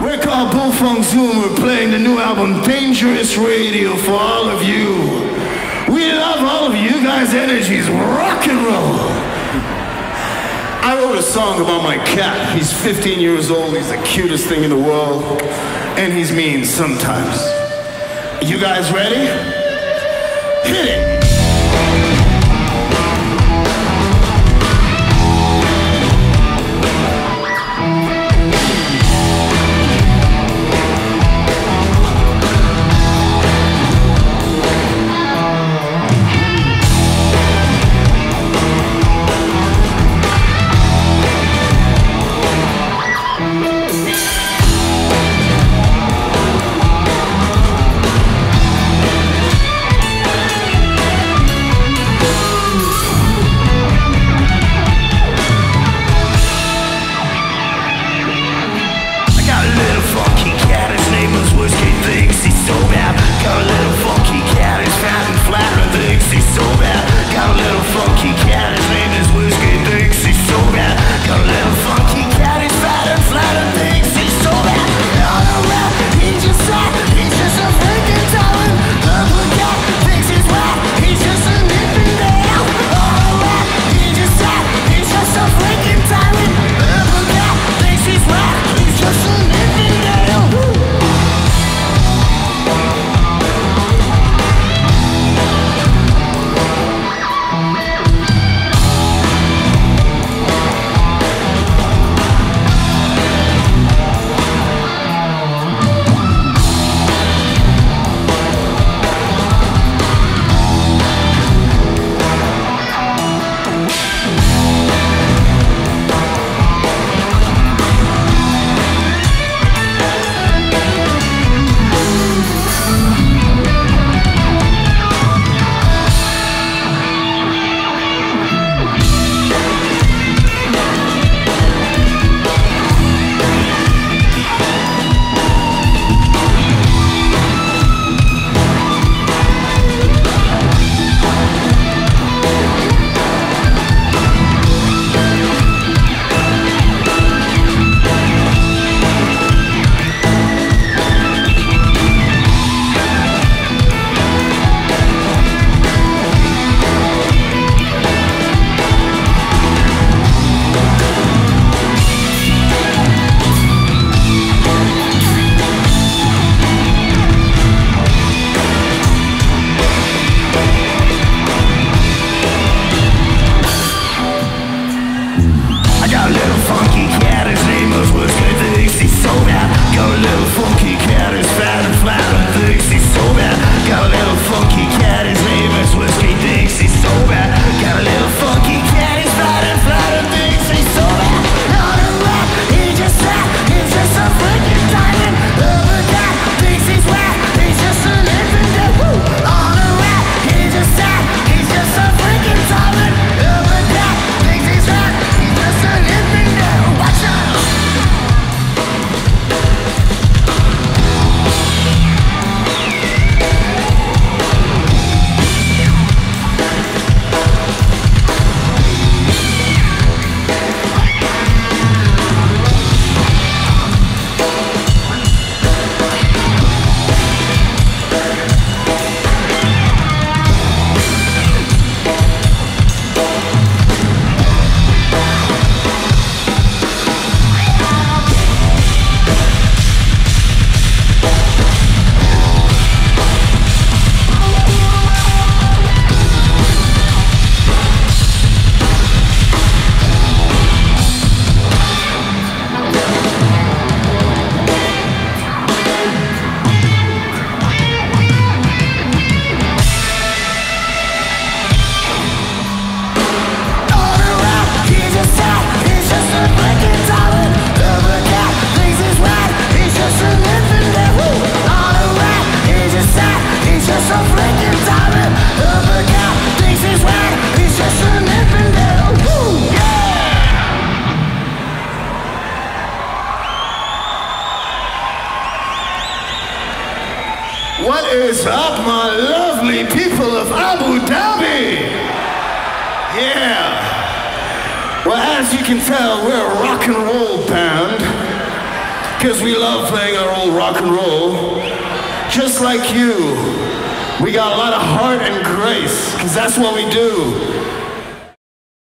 We're called Bull Funk Zoo. We're playing the new album Dangerous Radio for all of you. We love all of you guys' energies. Rock and roll. I wrote a song about my cat. He's 15 years old. He's the cutest thing in the world. And he's mean sometimes. You guys ready? Hit it. Is up, my lovely people of Abu Dhabi? Yeah. Well, as you can tell, we're a rock and roll band. Cause we love playing our old rock and roll. Just like you. We got a lot of heart and grace, cause that's what we do.